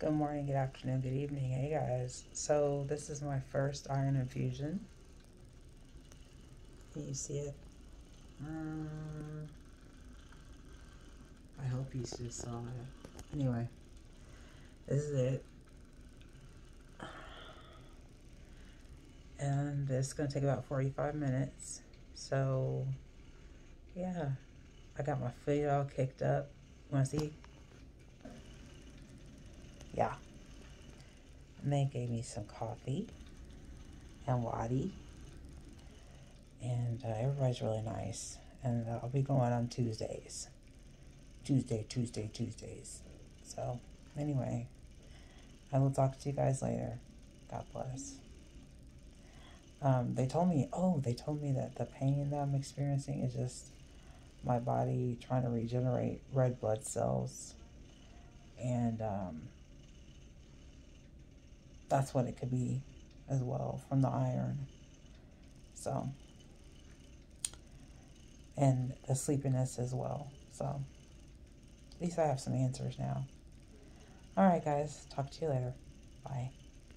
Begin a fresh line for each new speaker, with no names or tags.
Good morning, good afternoon, good evening. Hey guys. So, this is my first iron infusion. Can you see it? Um, I hope you just saw it. Anyway, this is it. And it's going to take about 45 minutes. So, yeah. I got my feet all kicked up. Want to see? Yeah. And they gave me some coffee and Wadi. And uh, everybody's really nice. And uh, I'll be going on Tuesdays. Tuesday, Tuesday, Tuesdays. So, anyway, I will talk to you guys later. God bless. Um, they told me, oh, they told me that the pain that I'm experiencing is just my body trying to regenerate red blood cells. And um, that's what it could be as well from the iron. So, and the sleepiness as well. So, at least I have some answers now. All right, guys. Talk to you later. Bye.